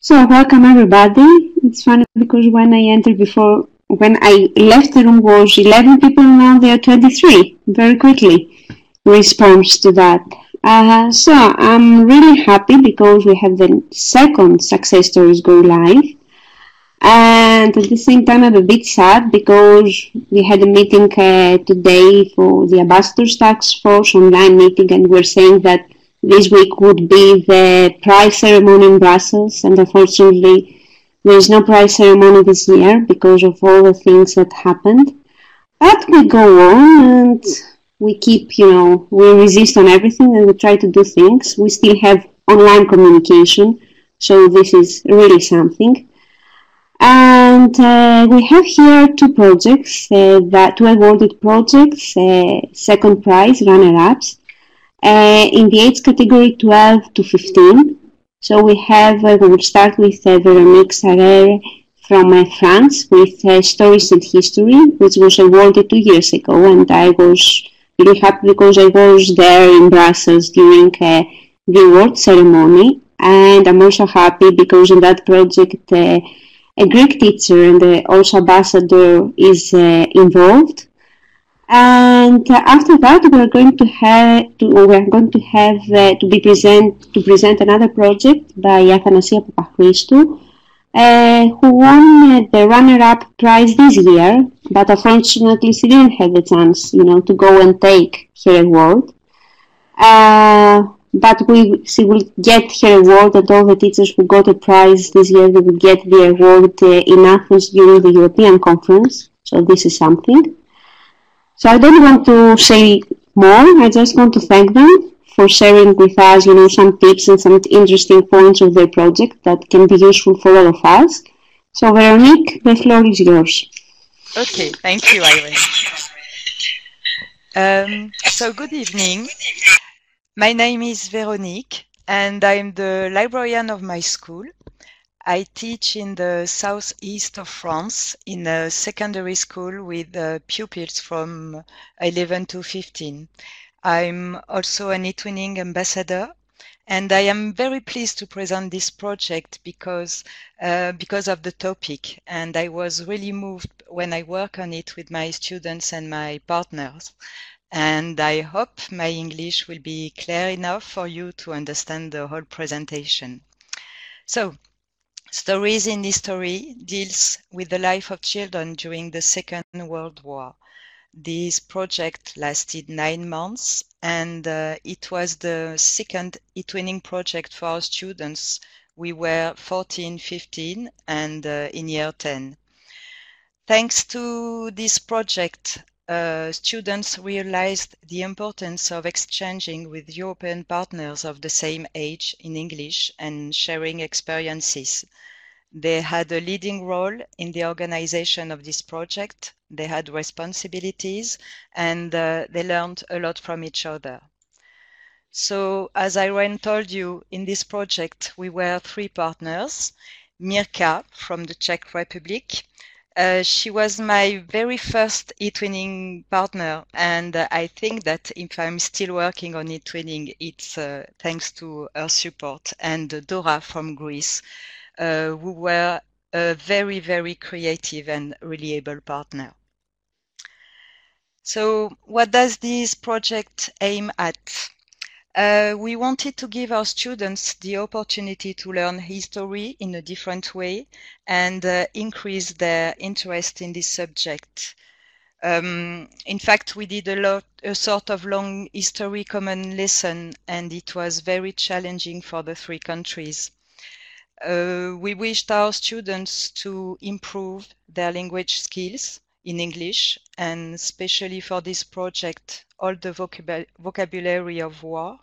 So welcome everybody. It's funny because when I entered before, when I left the room was 11 people, now there are 23. Very quickly response to that. Uh, so I'm really happy because we have the second success stories go live. And at the same time, I'm a bit sad because we had a meeting uh, today for the Ambassadors Task Force online meeting, and we're saying that this week would be the prize ceremony in Brussels, and unfortunately, there is no prize ceremony this year because of all the things that happened. But we go on and we keep, you know, we resist on everything and we try to do things. We still have online communication, so this is really something. And uh, we have here two projects, uh, that two awarded projects, uh, second prize runner-ups uh, in the age category 12 to 15. So we have, uh, we will start with uh, Veronique Sarrere from uh, France with uh, Stories and History, which was awarded two years ago, and I was really happy because I was there in Brussels during uh, the award ceremony, and I'm also happy because in that project a Greek teacher and also ambassador is involved. And uh, after that, we are going to have to, we are going to have uh, to be present to present another project by Athanasia Papachristou, uh, who won the runner-up prize this year, but unfortunately she didn't have the chance, you know, to go and take her award. Uh, but we, she will get her award, and all the teachers who got a prize this year they will get the award uh, in Athens during the European conference. So this is something. So I don't want to say more. I just want to thank them for sharing with us, you know, some tips and some interesting points of their project that can be useful for all of us. So Veronique, the floor is yours. Okay, thank you, Irene. Um, so good evening. My name is Veronique and I'm the librarian of my school. I teach in the southeast of France in a secondary school with uh, pupils from 11 to 15. I'm also an eTwinning ambassador and I am very pleased to present this project because uh, because of the topic and I was really moved when I work on it with my students and my partners and I hope my English will be clear enough for you to understand the whole presentation. So Stories in History deals with the life of children during the Second World War. This project lasted nine months and uh, it was the second eTwinning project for our students. We were 14, 15 and uh, in year 10. Thanks to this project, uh, students realized the importance of exchanging with European partners of the same age in English and sharing experiences. They had a leading role in the organization of this project. They had responsibilities and uh, they learned a lot from each other. So as Irene told you, in this project, we were three partners. Mirka from the Czech Republic, uh, she was my very first eTwinning partner, and uh, I think that if I'm still working on eTwinning, it's uh, thanks to her support and Dora from Greece, uh, who were a very, very creative and reliable partner. So what does this project aim at? Uh, we wanted to give our students the opportunity to learn history in a different way and uh, increase their interest in this subject. Um, in fact, we did a lot, a sort of long history common lesson, and it was very challenging for the three countries. Uh, we wished our students to improve their language skills in English, and especially for this project, all the vocab vocabulary of war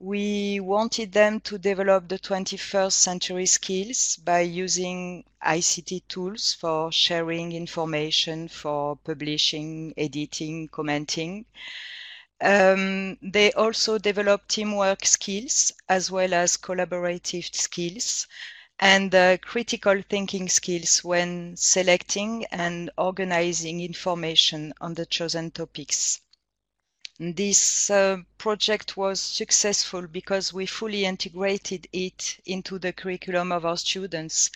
we wanted them to develop the 21st century skills by using ICT tools for sharing information, for publishing, editing, commenting. Um, they also developed teamwork skills as well as collaborative skills and uh, critical thinking skills when selecting and organizing information on the chosen topics. This uh, project was successful because we fully integrated it into the curriculum of our students.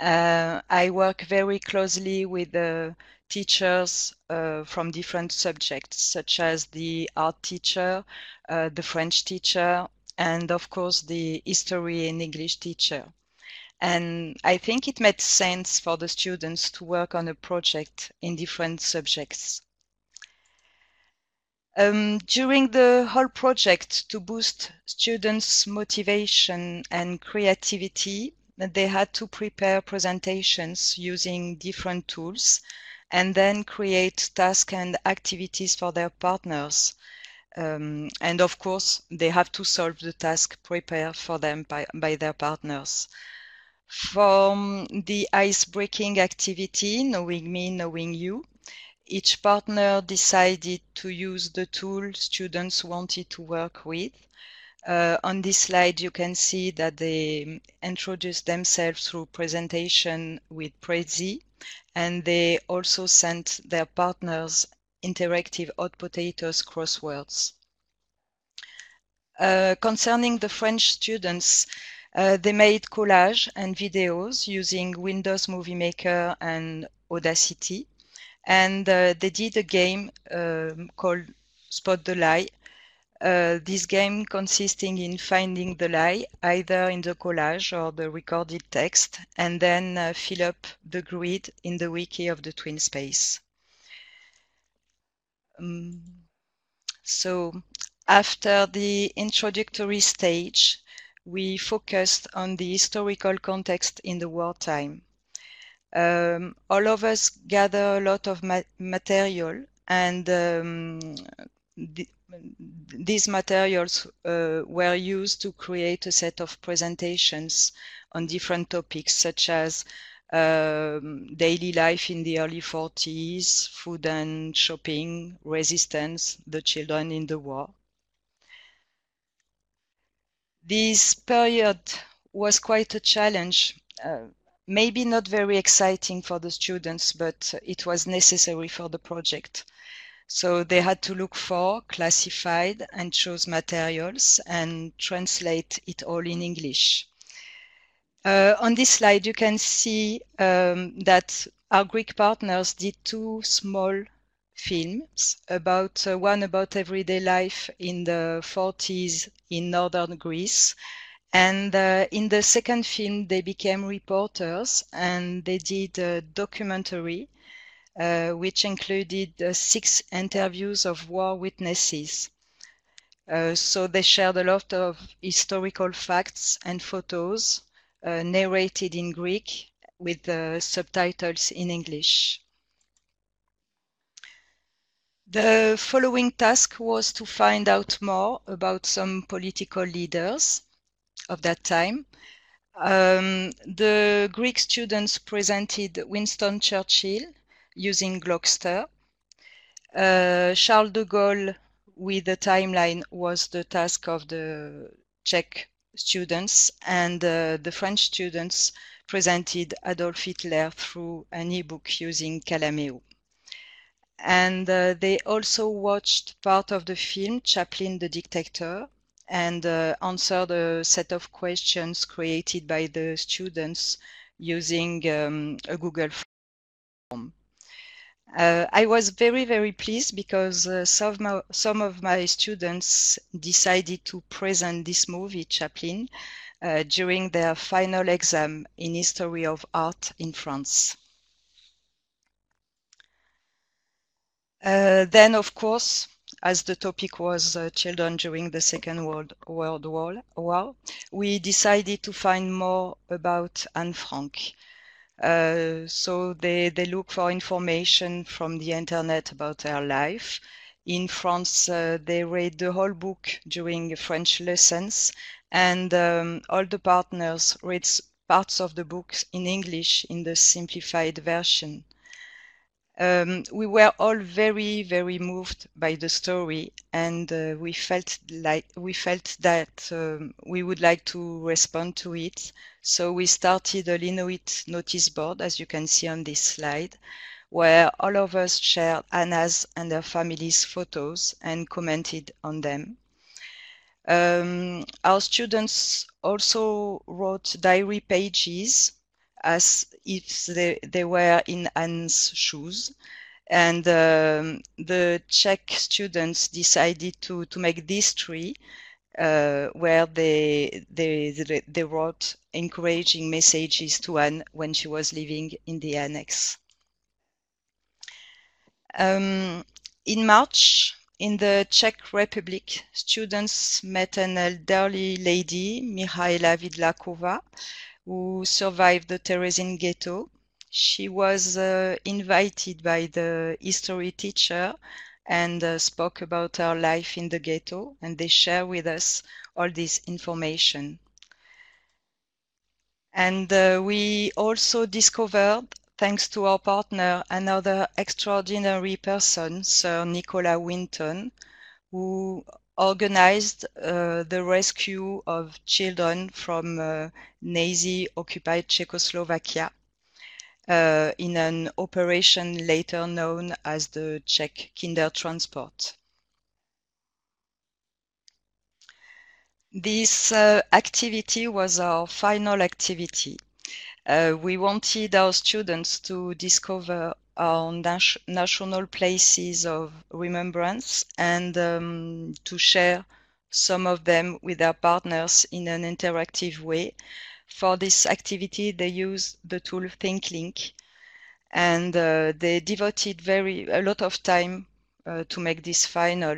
Uh, I work very closely with the teachers uh, from different subjects, such as the art teacher, uh, the French teacher, and of course the history and English teacher. And I think it made sense for the students to work on a project in different subjects. Um, during the whole project, to boost students' motivation and creativity, they had to prepare presentations using different tools and then create tasks and activities for their partners. Um, and of course, they have to solve the task prepared for them by, by their partners. From the ice-breaking activity, Knowing Me, Knowing You, each partner decided to use the tool students wanted to work with. Uh, on this slide, you can see that they introduced themselves through presentation with Prezi, and they also sent their partners interactive hot potatoes crosswords. Uh, concerning the French students, uh, they made collage and videos using Windows Movie Maker and Audacity and uh, they did a game um, called Spot the Lie. Uh, this game consisting in finding the lie either in the collage or the recorded text and then uh, fill up the grid in the wiki of the twin space. Um, so after the introductory stage, we focused on the historical context in the wartime. Um, all of us gather a lot of ma material and um, th these materials uh, were used to create a set of presentations on different topics such as um, daily life in the early 40s, food and shopping, resistance, the children in the war. This period was quite a challenge. Uh, maybe not very exciting for the students, but it was necessary for the project. So they had to look for, classified and choose materials and translate it all in English. Uh, on this slide, you can see um, that our Greek partners did two small films about uh, one about everyday life in the 40s in northern Greece and uh, in the second film, they became reporters and they did a documentary, uh, which included uh, six interviews of war witnesses. Uh, so they shared a lot of historical facts and photos uh, narrated in Greek with subtitles in English. The following task was to find out more about some political leaders of that time. Um, the Greek students presented Winston Churchill using Glogster. Uh, Charles de Gaulle with the timeline was the task of the Czech students and uh, the French students presented Adolf Hitler through an ebook using Calameo. And uh, they also watched part of the film Chaplin the Dictator and uh, answered a set of questions created by the students using um, a Google form. Uh, I was very, very pleased because uh, some, of my, some, of my, students decided to present this movie, Chaplin, uh, during their final exam in History of Art in France. Uh, then, of course, as the topic was uh, children during the Second World, World War, War, we decided to find more about Anne Frank. Uh, so they, they look for information from the internet about her life. In France, uh, they read the whole book during French lessons, and um, all the partners read parts of the book in English in the simplified version. Um, we were all very, very moved by the story, and uh, we felt like we felt that um, we would like to respond to it. So we started a Linoit notice board, as you can see on this slide, where all of us shared Anna's and her family's photos and commented on them. Um, our students also wrote diary pages as if they, they were in Anne's shoes. And um, the Czech students decided to, to make this tree uh, where they, they, they wrote encouraging messages to Anne when she was living in the annex. Um, in March, in the Czech Republic, students met an elderly lady, Mihaela Vidlakova, who survived the Terezin ghetto. She was uh, invited by the history teacher and uh, spoke about her life in the ghetto, and they share with us all this information. And uh, we also discovered, thanks to our partner, another extraordinary person, Sir Nicholas Winton, who organized uh, the rescue of children from uh, Nazi-occupied Czechoslovakia uh, in an operation later known as the Czech Kindertransport. This uh, activity was our final activity. Uh, we wanted our students to discover our nas national places of remembrance and um, to share some of them with their partners in an interactive way. For this activity, they used the tool ThingLink and uh, they devoted very a lot of time uh, to make this final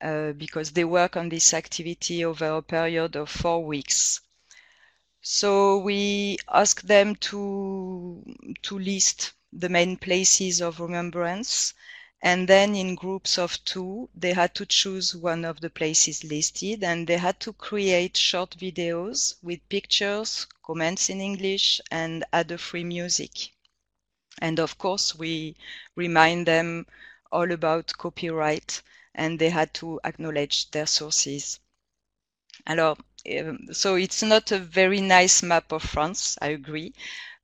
uh, because they work on this activity over a period of four weeks. So we asked them to to list the main places of remembrance. And then in groups of two, they had to choose one of the places listed and they had to create short videos with pictures, comments in English and other free music. And of course, we remind them all about copyright and they had to acknowledge their sources. Alors, um, so it's not a very nice map of France, I agree,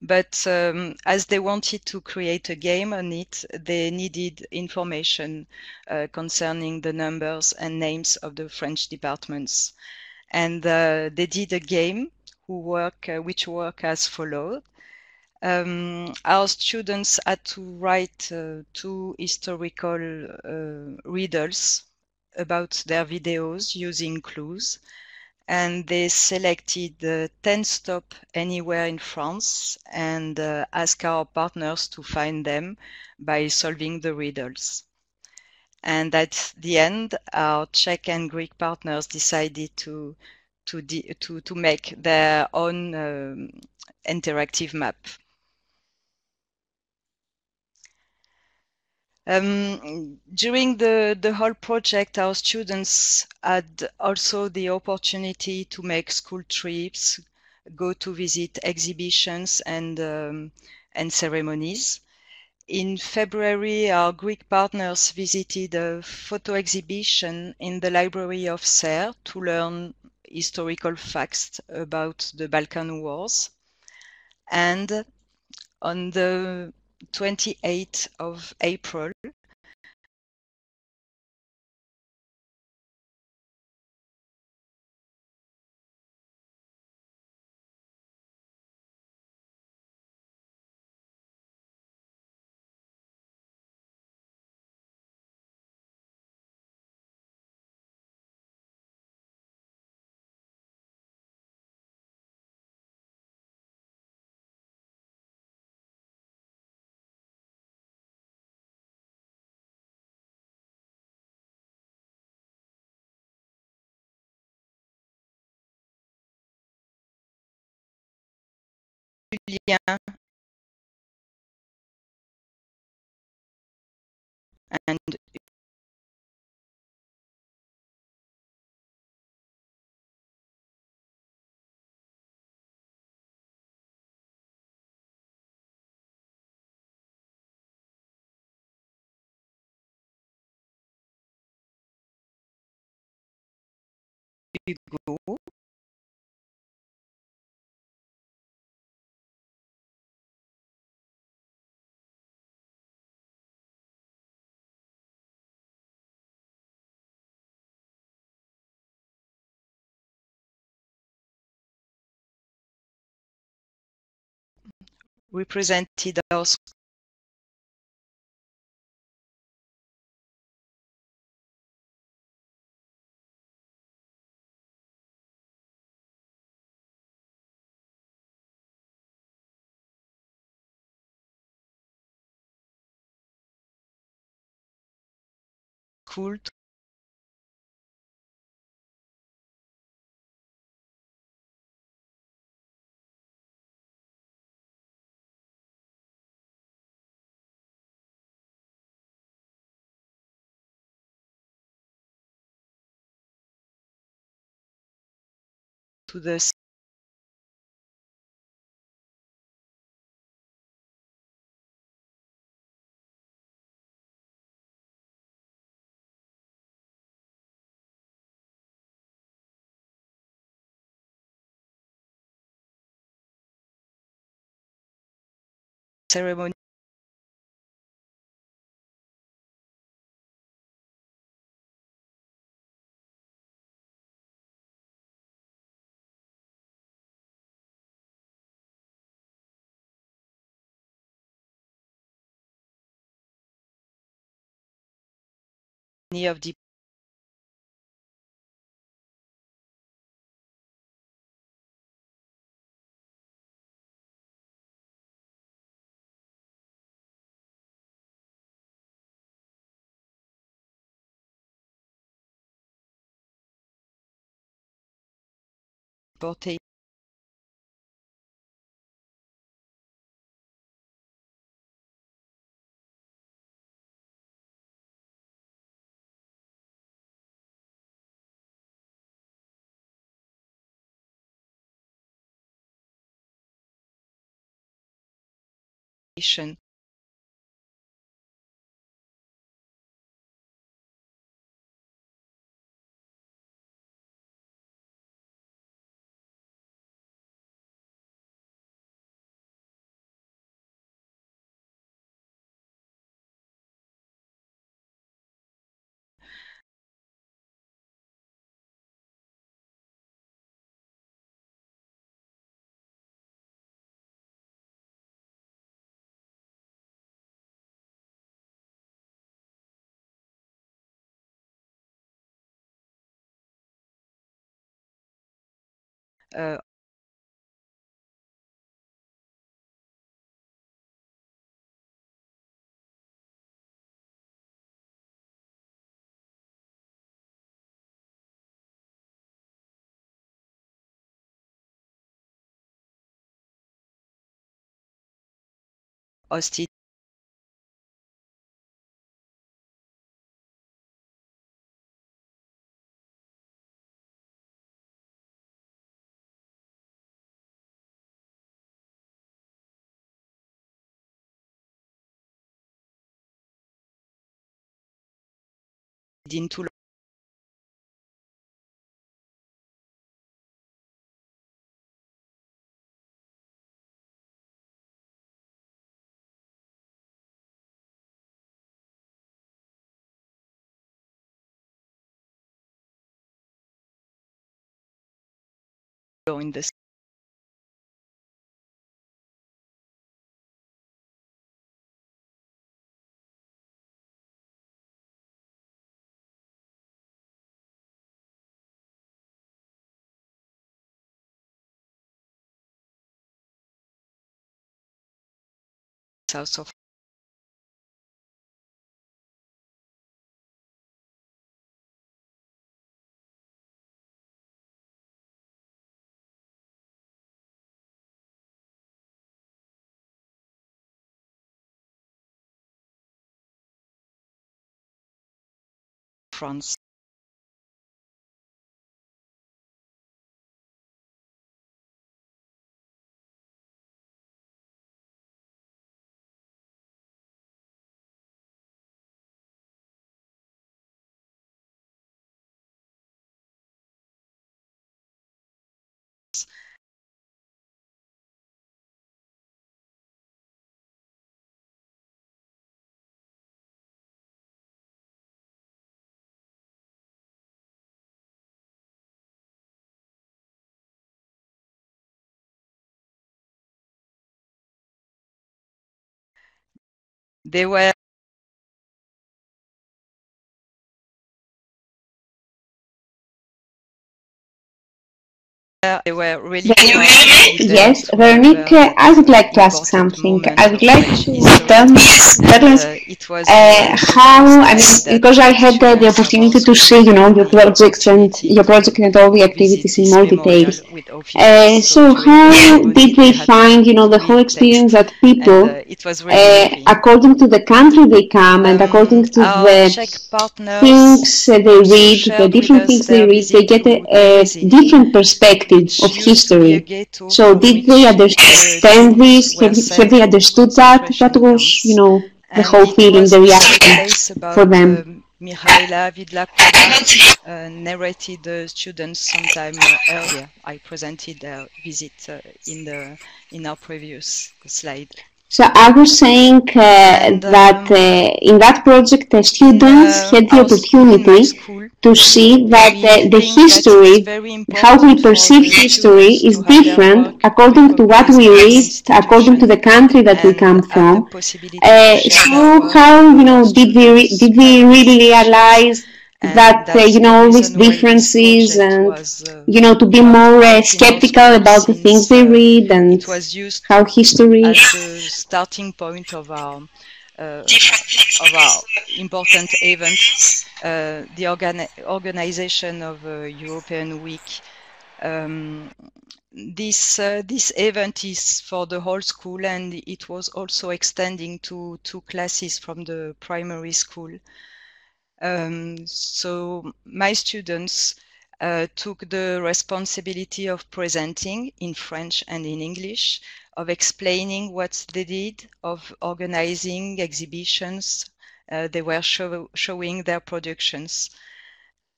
but um, as they wanted to create a game on it, they needed information uh, concerning the numbers and names of the French departments. And uh, they did a game who work, uh, which work as followed. Um, our students had to write uh, two historical uh, riddles about their videos using clues and they selected the 10 stop anywhere in France and uh, asked our partners to find them by solving the riddles. And at the end, our Czech and Greek partners decided to to to to make their own um, interactive map. Um, during the, the whole project, our students had also the opportunity to make school trips, go to visit exhibitions and, um, and ceremonies. In February, our Greek partners visited a photo exhibition in the library of Serres to learn historical facts about the Balkan Wars. And on the 28th of April. Julien and Hugo represented our school to the ceremony of the porté uh, hosted into in the south of France they were they were really yes, Veronique, I would like to ask something. I would like to tell me, tell us uh, how, I mean, because I had uh, the opportunity to see, you know, your projects and your project and all the activities in more detail. Uh, so how did they find, you know, the whole experience that people, uh, according to the country they come and according to the things they read, the different things they read, they get a, a different perspective of history. So did they understand this? Have, have they understood that? That was, you know, the whole feeling, the reaction for them. Mihaela Vidlakova uh, narrated the students sometime earlier. I presented their visit uh, in the in our previous slide. So I was saying uh, and, um, that uh, in that project, the students uh, had the opportunity to see that the history, how we perceive history, is different according to what we read, according to the country that we come from. Uh, so how you know did we did we really realize? That uh, you know all these differences and was, uh, you know to be more uh, skeptical about the things they read and how history as the starting point of our uh, of our important event uh, the organ organization of European Week. Um, this uh, this event is for the whole school and it was also extending to two classes from the primary school um, so my students uh, took the responsibility of presenting in French and in English, of explaining what they did, of organizing exhibitions. Uh, they were show showing their productions.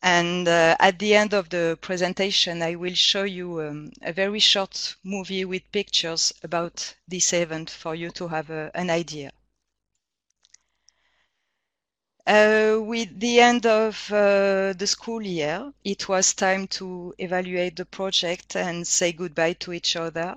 And uh, at the end of the presentation, I will show you um, a very short movie with pictures about this event for you to have a, an idea. Uh, with the end of uh, the school year, it was time to evaluate the project and say goodbye to each other.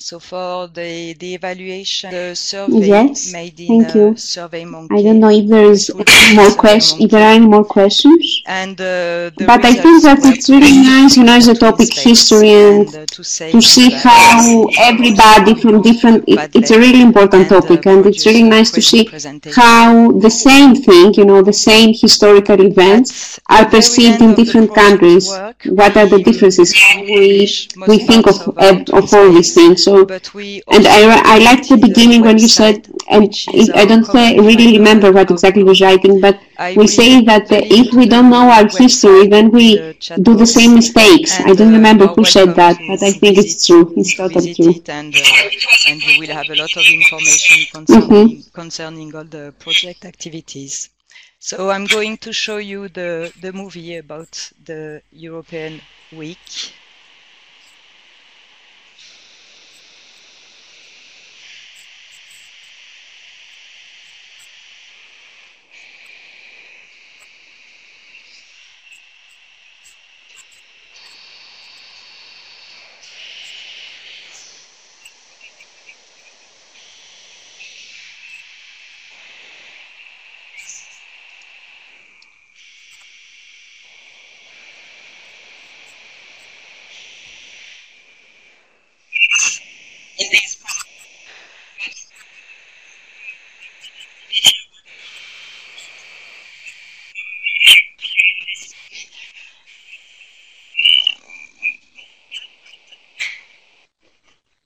So for the, the evaluation, the survey yes, made in thank you. Survey Monkey. I don't know if there is more questions. If there are any more questions. And uh, but I think that it's really nice, you know, as a topic history and, and uh, to, to, see how everybody from different. It, it's a really important uh, topic, and it's really nice to see how the same thing, you know, the same historical events are perceived in different countries. What are the differences? How we we think of of all these things. So and I, I liked the beginning when you said, and I don't really remember what exactly was writing, but we say that if we don't know our history, then we do the same mistakes. I don't remember who said that, but I think it's true. It's totally true. And, uh, and you will have a lot of information concerning, mm -hmm. concerning all the project activities. So I'm going to show you the, the movie about the European Week.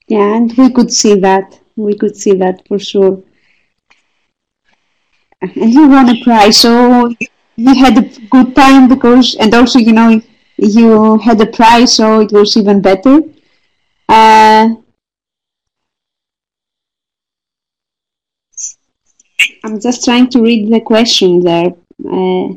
Yeah, and we could see that. We could see that for sure. And you won a prize, so you had a good time because, and also, you know, you had a prize, so it was even better. Uh, I'm just trying to read the question there. Uh,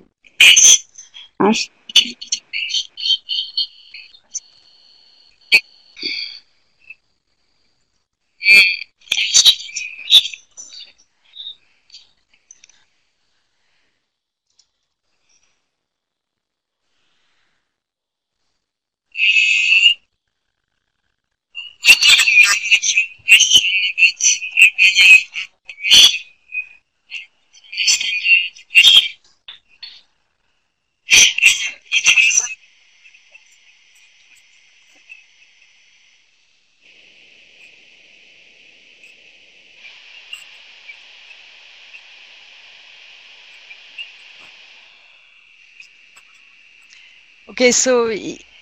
Okay, so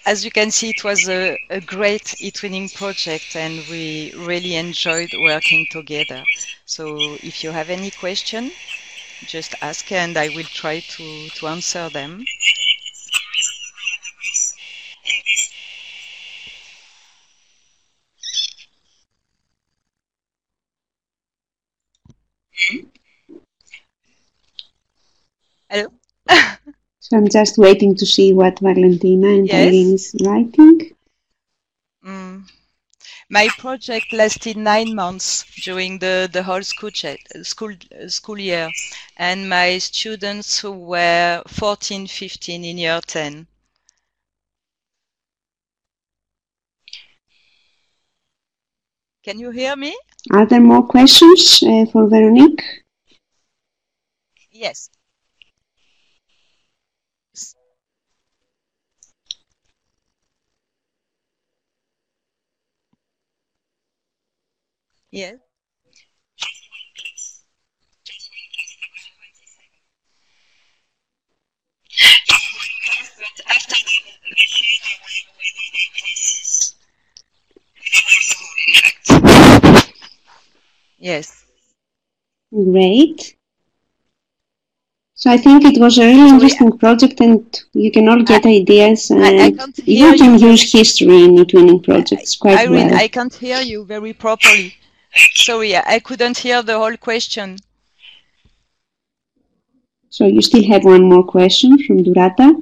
as you can see, it was a, a great e-twinning project and we really enjoyed working together. So if you have any question, just ask and I will try to, to answer them. So I'm just waiting to see what Valentina and Yes. Eileen is writing. Mm. My project lasted nine months during the, the whole school, school, school year, and my students were 14, 15 in year 10. Can you hear me? Are there more questions uh, for Veronique? Yes. Yes. Yes. Great. So I think it was a really interesting project and you can all get ideas I, I and can't you can you. use history in e-twinning projects quite Irene, well. I can't hear you very properly. Sorry, I couldn't hear the whole question. So you still have one more question from Durata.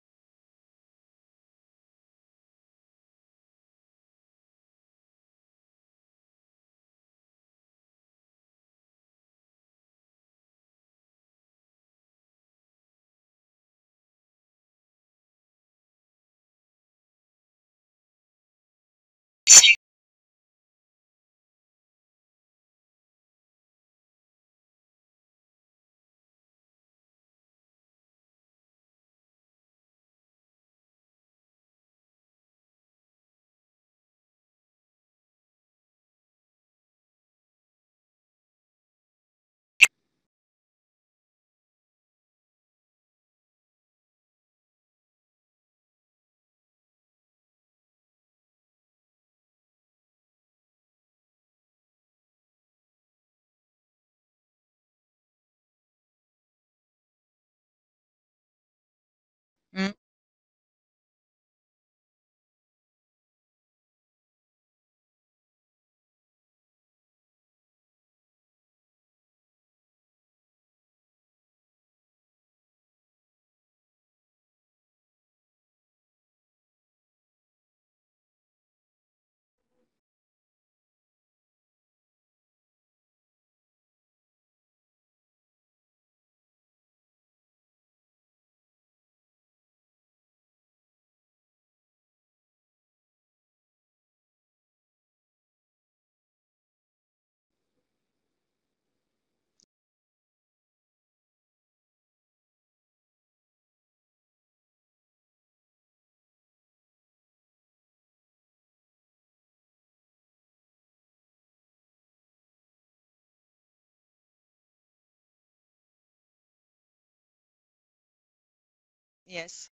Yes.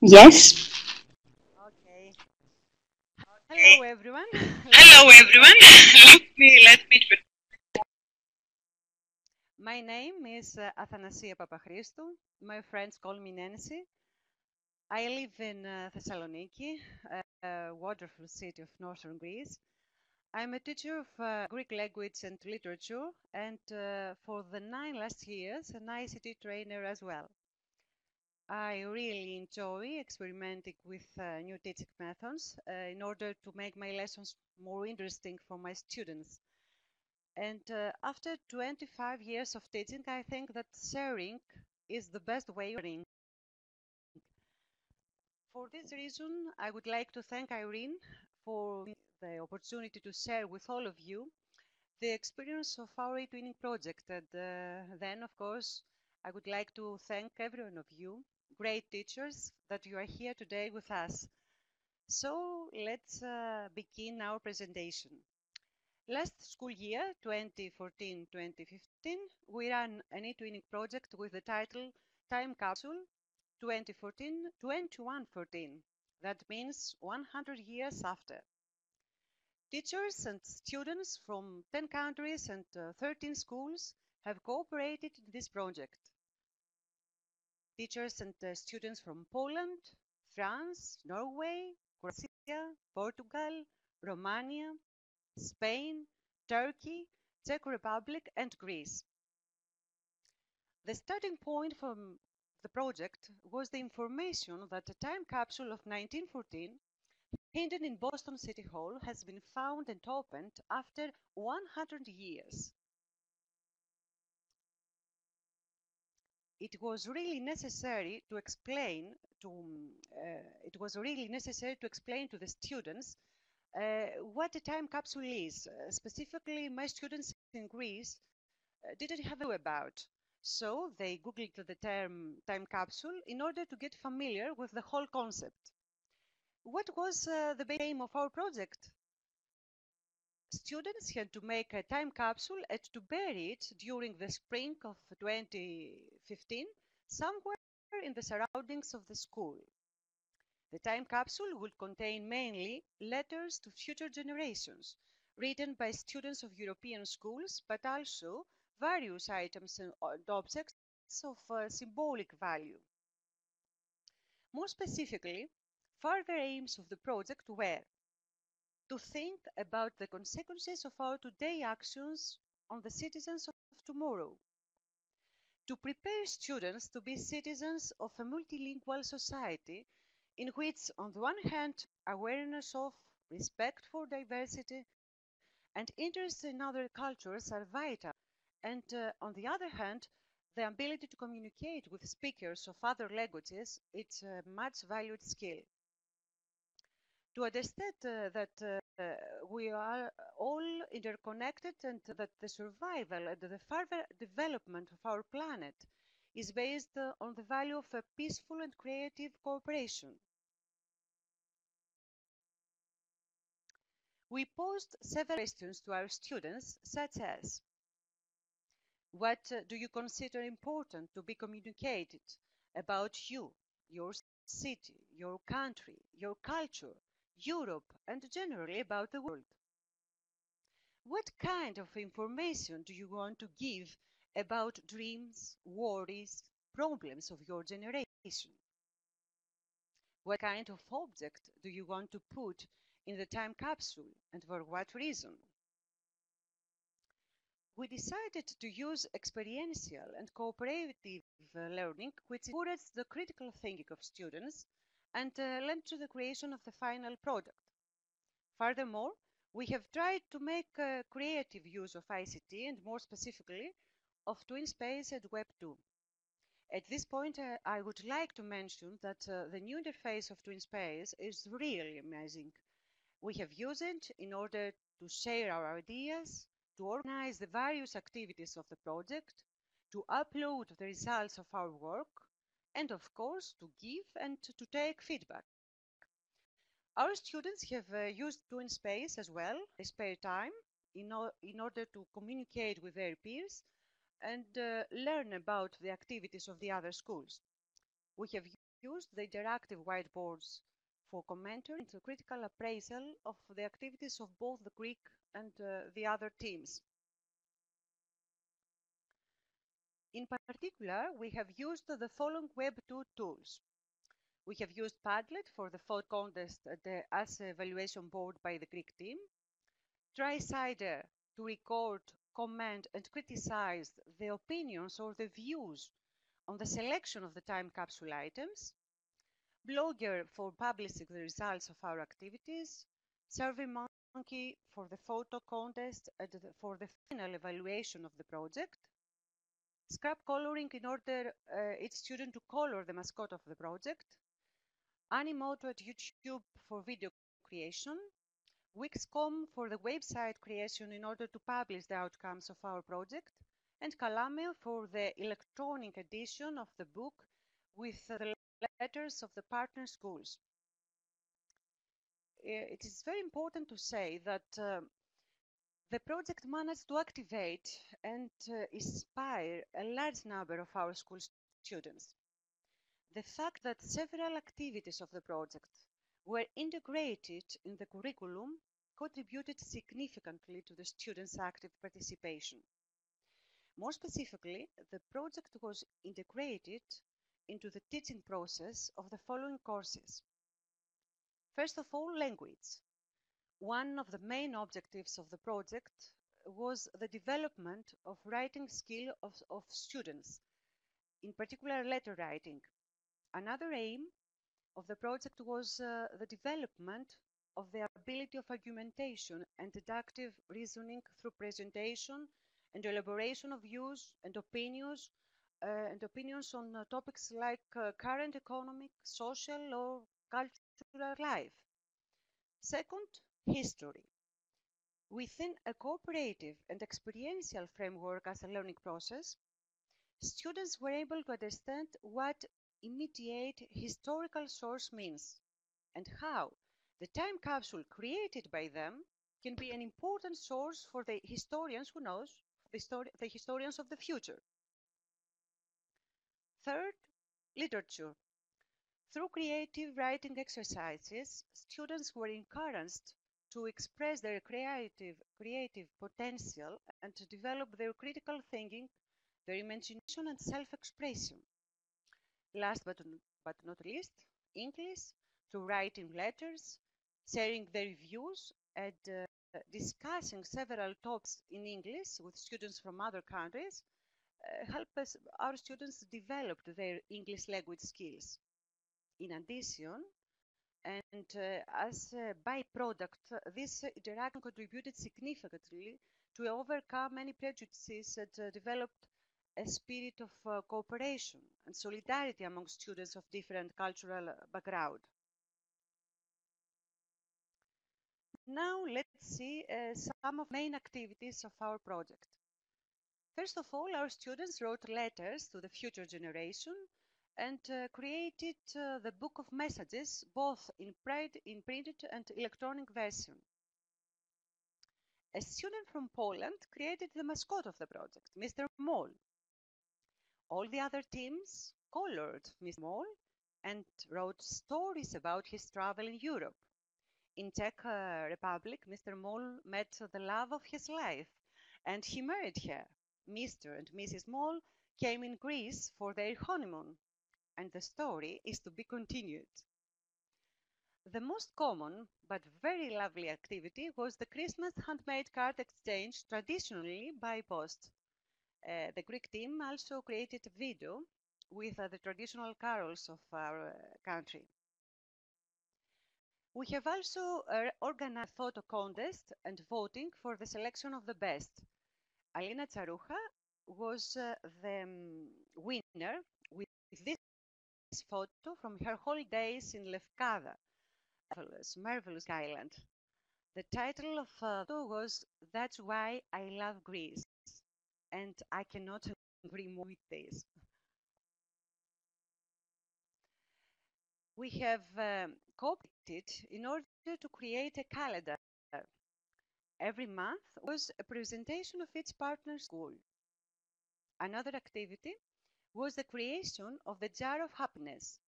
Yes. Okay. Hello everyone. Hello everyone. let me let me My name is uh, Athanasia Papachristou. My friends call me Nancy. I live in uh, Thessaloniki, a, a wonderful city of northern Greece. I'm a teacher of uh, Greek language and literature, and uh, for the nine last years, an ICT trainer as well. I really enjoy experimenting with uh, new teaching methods uh, in order to make my lessons more interesting for my students. And uh, after 25 years of teaching, I think that sharing is the best way of learning. For this reason, I would like to thank Irene for the opportunity to share with all of you the experience of our e-twinning project. And uh, then, of course, I would like to thank every one of you great teachers that you are here today with us. So let's uh, begin our presentation. Last school year, 2014-2015, we ran an e-twinning project with the title Time Capsule 2014-2114. That means 100 years after. Teachers and students from 10 countries and uh, 13 schools have cooperated in this project teachers and students from Poland, France, Norway, Croatia, Portugal, Romania, Spain, Turkey, Czech Republic, and Greece. The starting point from the project was the information that a time capsule of 1914 hidden in Boston City Hall has been found and opened after 100 years. It was really necessary to explain to uh, it was really necessary to explain to the students uh, what a time capsule is. Uh, specifically, my students in Greece didn't have a about. So they googled the term time capsule in order to get familiar with the whole concept. What was uh, the aim of our project? Students had to make a time capsule and to bury it during the spring of 2015 somewhere in the surroundings of the school. The time capsule would contain mainly letters to future generations, written by students of European schools, but also various items and objects of uh, symbolic value. More specifically, further aims of the project were to think about the consequences of our today actions on the citizens of tomorrow. To prepare students to be citizens of a multilingual society in which, on the one hand, awareness of, respect for diversity, and interest in other cultures are vital, and uh, on the other hand, the ability to communicate with speakers of other languages is a much valued skill to understand uh, that uh, we are all interconnected and that the survival and the further development of our planet is based uh, on the value of a peaceful and creative cooperation. We posed several questions to our students, such as What uh, do you consider important to be communicated about you, your city, your country, your culture, Europe, and generally about the world. what kind of information do you want to give about dreams, worries, problems of your generation? What kind of object do you want to put in the time capsule and for what reason? We decided to use experiential and cooperative learning, which encourages the critical thinking of students and uh, led to the creation of the final product. Furthermore, we have tried to make creative use of ICT and more specifically of TwinSpace and Web2. At this point, uh, I would like to mention that uh, the new interface of TwinSpace is really amazing. We have used it in order to share our ideas, to organize the various activities of the project, to upload the results of our work, and of course, to give and to take feedback. Our students have uh, used TwinSpace as well, in spare time, in, in order to communicate with their peers and uh, learn about the activities of the other schools. We have used the interactive whiteboards for commentary and critical appraisal of the activities of both the Greek and uh, the other teams. In particular, we have used the following Web2 tools. We have used Padlet for the photo contest the, as evaluation board by the Greek team, TriCider to record, comment, and criticize the opinions or the views on the selection of the time capsule items, Blogger for publishing the results of our activities, SurveyMonkey for the photo contest and for the final evaluation of the project, Scrap coloring in order uh, each student to color the mascot of the project, Animoto at YouTube for video creation, Wix.com for the website creation in order to publish the outcomes of our project, and Calame for the electronic edition of the book with the letters of the partner schools. It is very important to say that uh, the project managed to activate and uh, inspire a large number of our school students. The fact that several activities of the project were integrated in the curriculum contributed significantly to the students' active participation. More specifically, the project was integrated into the teaching process of the following courses. First of all, language. One of the main objectives of the project was the development of writing skill of, of students, in particular letter writing, Another aim of the project was uh, the development of the ability of argumentation and deductive reasoning through presentation and elaboration of views and opinions uh, and opinions on uh, topics like uh, current economic, social or cultural life. Second, history. Within a cooperative and experiential framework as a learning process, students were able to understand what immediate historical source means and how the time capsule created by them can be an important source for the historians who knows the, the historians of the future. Third, literature. Through creative writing exercises, students were encouraged to express their creative, creative potential and to develop their critical thinking, their imagination and self-expression. Last but, but not least, English, through writing letters, sharing their views, and uh, discussing several topics in English with students from other countries, uh, help us, our students develop their English language skills. In addition, and uh, as a byproduct, this interaction contributed significantly to overcome many prejudices that uh, developed a spirit of uh, cooperation and solidarity among students of different cultural background. Now let's see uh, some of main activities of our project. First of all, our students wrote letters to the future generation and uh, created uh, the book of messages both in, print, in printed and electronic version. A student from Poland created the mascot of the project, Mr. Mole, all the other teams colored Mr. Mole and wrote stories about his travel in Europe. in Czech uh, Republic, Mr. Mole met the love of his life and he married her. Mr. and Mrs. Mole came in Greece for their honeymoon, and the story is to be continued. The most common but very lovely activity was the Christmas handmade card exchange traditionally by post. Uh, the Greek team also created a video with uh, the traditional carols of our uh, country. We have also uh, organized a photo contest and voting for the selection of the best. Alina Tsaroucha was uh, the um, winner with this photo from her holidays in Lefkada, marvelous, marvelous island. The title of the photo was That's Why I Love Greece, and I cannot agree more with this. We have um, it in order to create a calendar. Every month was a presentation of each partner school. Another activity was the creation of the jar of happiness.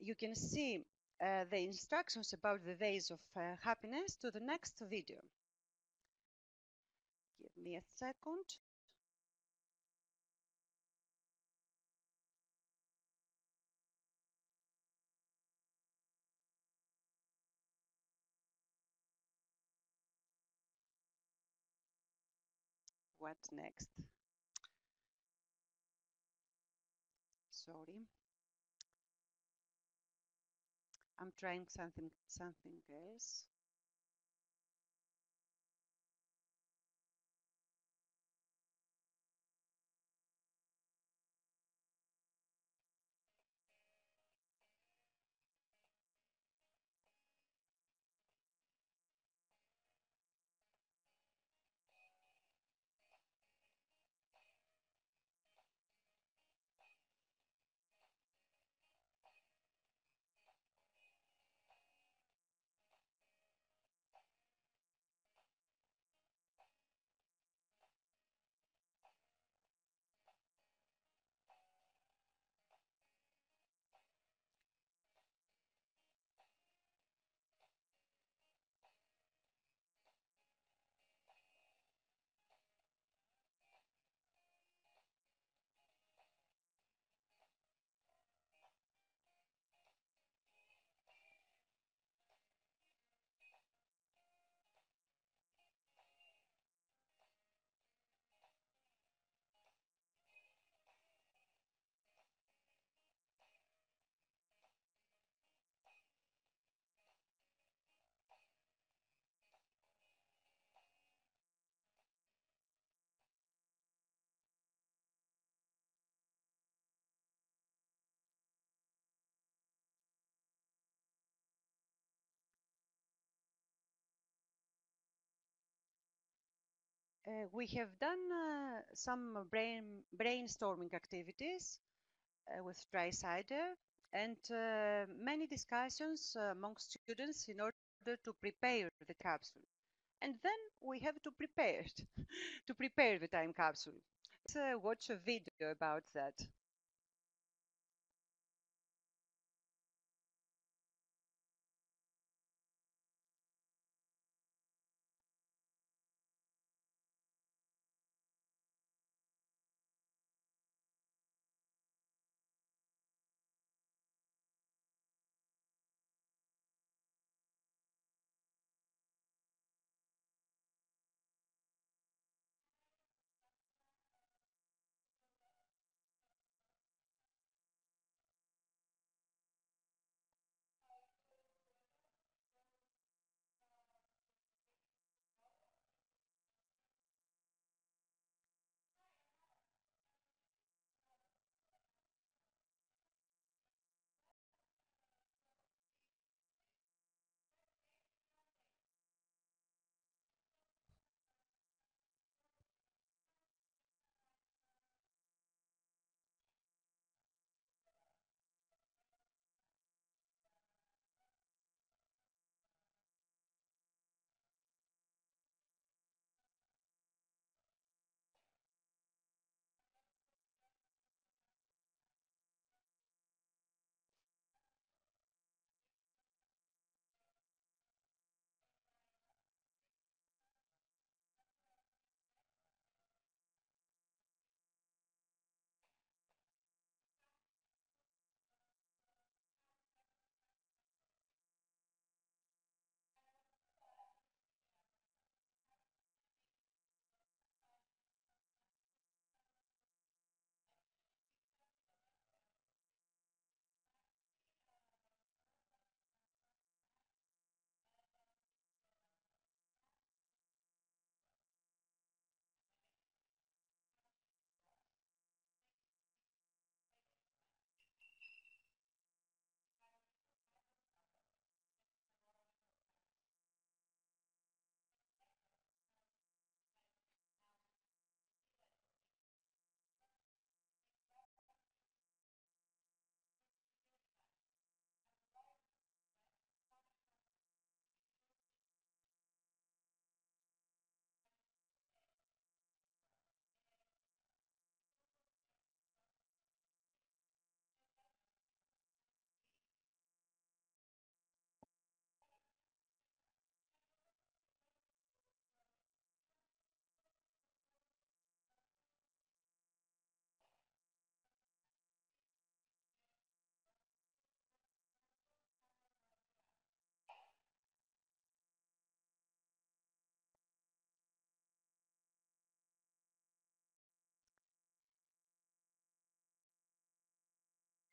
You can see uh, the instructions about the vase of uh, happiness to the next video. Give me a second. What's next? Sorry. I'm trying something something else. Uh, we have done uh, some brain, brainstorming activities uh, with TriCider and uh, many discussions among students in order to prepare the capsule. And then we have to prepare it, to prepare the time capsule. Let's uh, watch a video about that.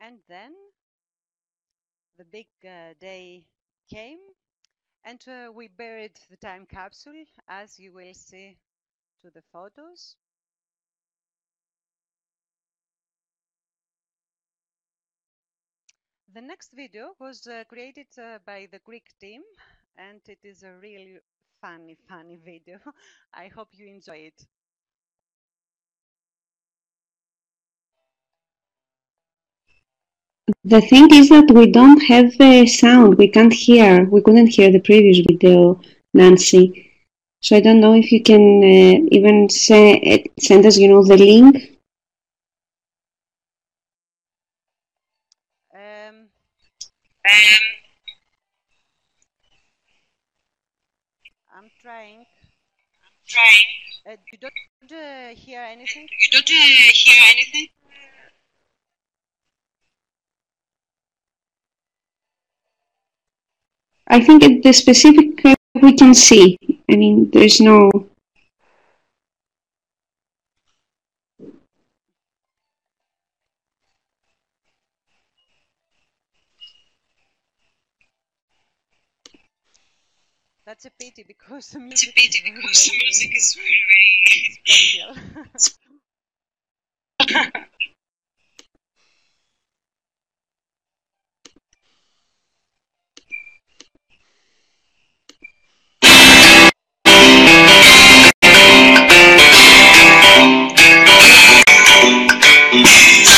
And then the big uh, day came and uh, we buried the time capsule as you will see to the photos. The next video was uh, created uh, by the Greek team and it is a really funny, funny video. I hope you enjoy it. The thing is that we don't have the sound. We can't hear. We couldn't hear the previous video, Nancy. So I don't know if you can uh, even say, send us, you know, the link. Um, Um, I'm trying. I'm trying. Uh, you don't uh, hear anything? You don't uh, hear anything? I think at the specific we can see. I mean, there's no. That's a pity because the It's a music pity is very, because the music is very, very special. So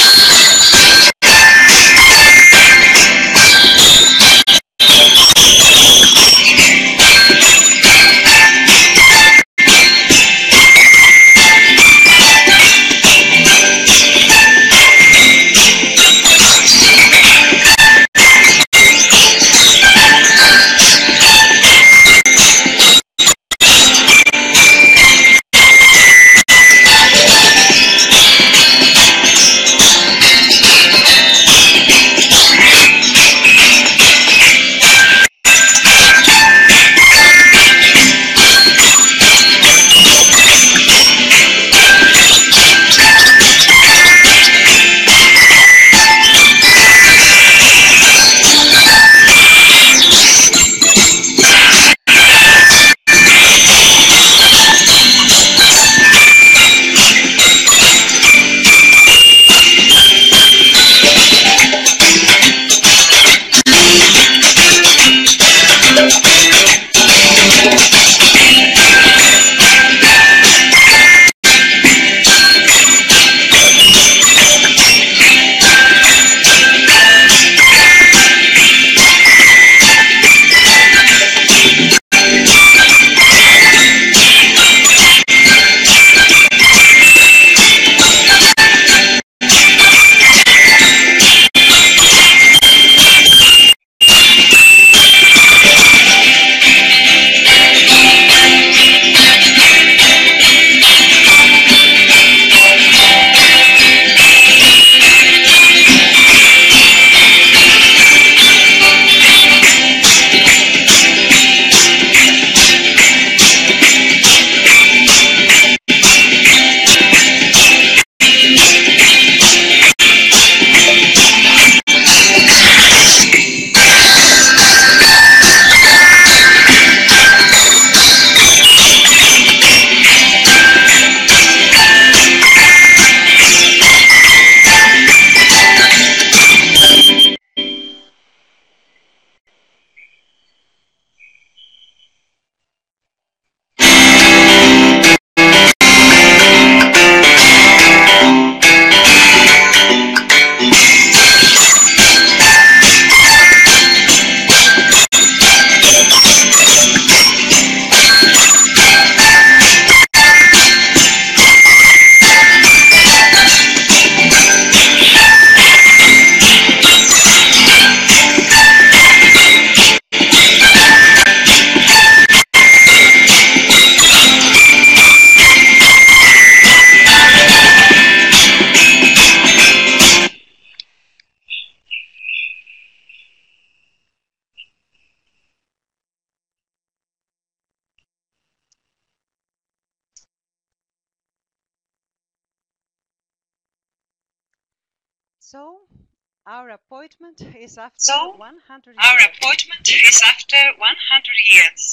is after So, 100 Our appointment is after 100 years.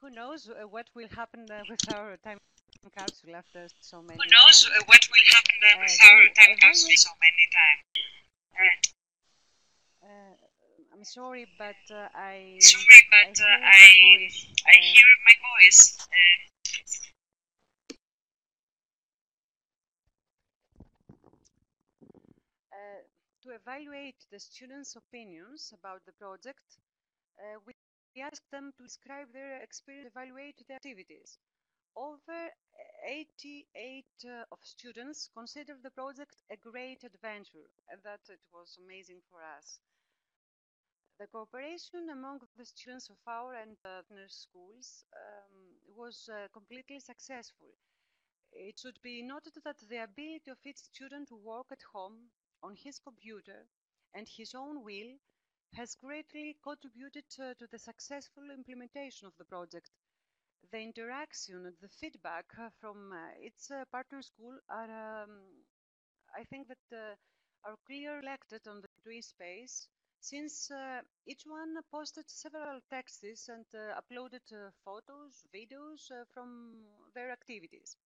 Who knows uh, what will happen uh, with our time capsule after so many Who knows times. uh, what will happen uh, with Uh, our time capsule evaluate- so many times. Uh, Uh, I'm sorry, but uh, I sorry, but I uh, hear my I. I Uh, hear my voice. Uh, Uh, to evaluate the students' opinions about the project, uh, we asked them to describe their experience, evaluate the activities. Over 88 uh, of students considered the project a great adventure, and that it was amazing for us. The cooperation among the students of our and partner schools um, was uh, completely successful. It should be noted that the ability of each student to work at home on his computer and his own will has greatly contributed to the successful implementation of the project. The interaction and the feedback uh, from uh, its uh, partner school are, um, I think that uh, are clearly reflected on the TwinSpace since each one posted several texts and uploaded photos, videos from their activities.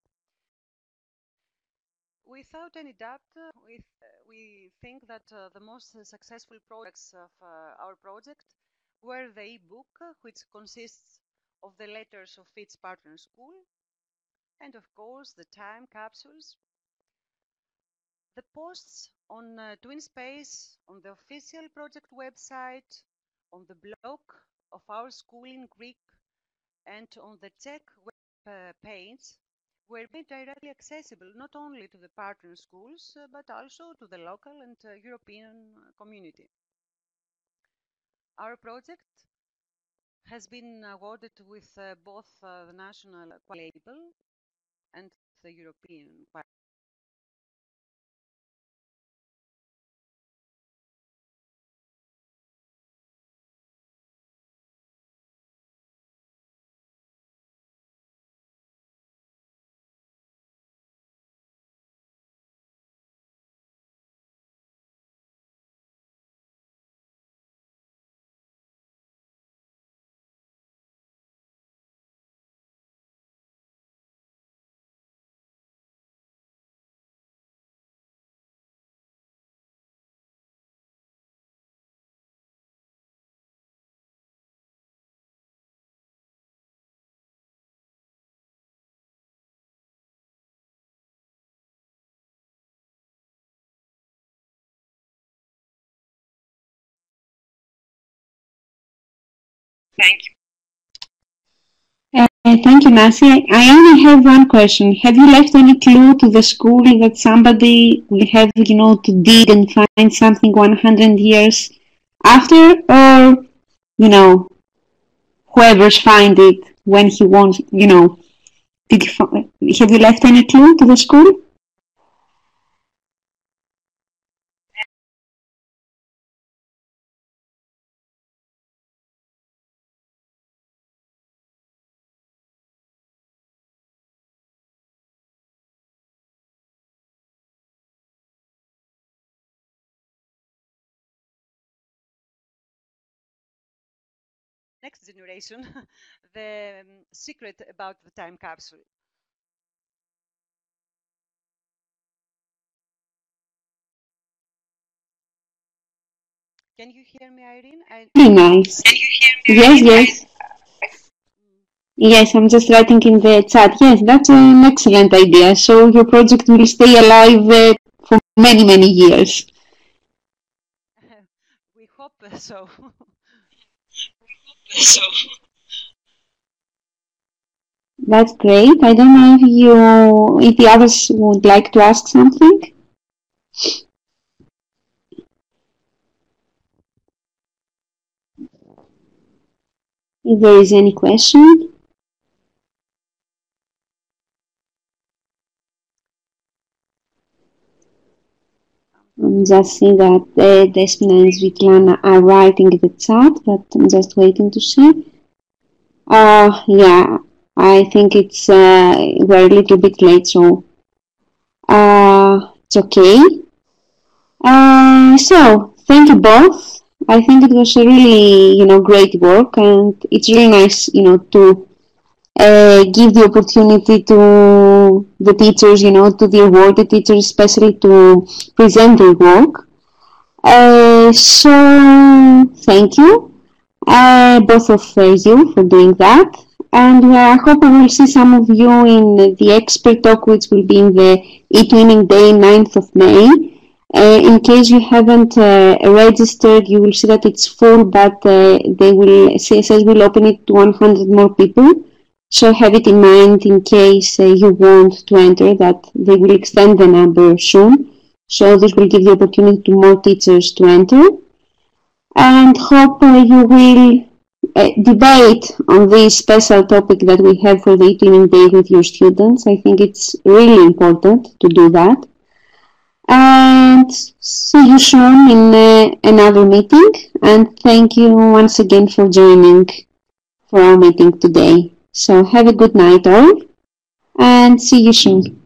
Without any doubt, uh, we, think that uh, the most successful projects of uh, our project were the e-book, which consists of the letters of each partner school, and of course the time capsules. The posts on uh, TwinSpace, on the official project website, on the blog of our school in Greek, and on the Czech web uh, page were made directly accessible not only to the partner schools uh, but also to the local and uh, European community. Our project has been awarded with uh, both uh, the national label and the European thank you. Uh, thank you, Nancy. I only have one question. Have you left any clue to the school that somebody will have, you know, to dig and find something 100 years after, or, you know, whoever's find it when he wants, you know, did you, have you left any clue to the school? Next generation, the um, secret about the time capsule. Can you hear me, Irene? I, Very nice. Can you hear me? Yes, yes. Yes, I'm just writing in the chat. Yes, that's an excellent idea. So your project will stay alive uh, for many, many years. we hope so. So, That's great. I don't know if you, if the others would like to ask something. If there is any question. I'm just seeing that uh, Despina and Svitlana are writing in the chat, but I'm just waiting to see. Uh, yeah, I think it's uh, we're a little bit late, so uh, it's okay. Uh, so, thank you both. I think it was a really, you know, great work, and it's really nice, you know, to uh, give the opportunity to the teachers, you know, to the awarded teachers, especially to present their work. Uh, so, thank you, uh, both of uh, you, for doing that. And I hope I will see some of you in the expert talk, which will be in the e-twinning day, 9th of May. Uh, in case you haven't uh, registered, you will see that it's full, but uh, they will CSS will open it to 100 more people. So have it in mind in case uh, you want to enter that they will extend the number soon. So this will give the opportunity to more teachers to enter. And hope uh, you will uh, debate on this special topic that we have for the e-twinning day with your students. I think it's really important to do that and see you soon in uh, another meeting. And thank you once again for joining for our meeting today. So have a good night all and see you soon.